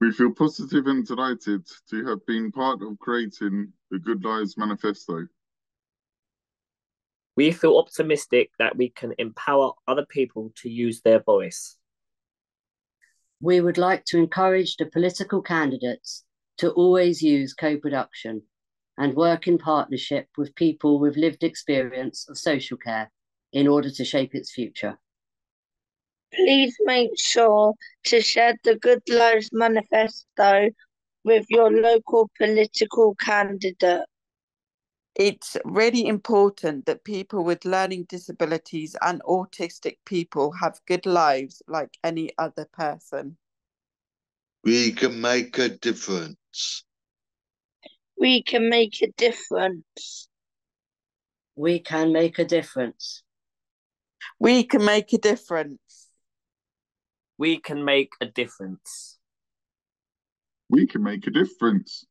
We feel positive and delighted to have been part of creating the Good Lives Manifesto. We feel optimistic that we can empower other people to use their voice. We would like to encourage the political candidates to always use co production and work in partnership with people with lived experience of social care in order to shape its future. Please make sure to share the Good Lives Manifesto with your local political candidate. It's really important that people with learning disabilities and autistic people have good lives like any other person. We can make a difference. We can make a difference. We can make a difference. We can make a difference. We can make a difference. We can make a difference.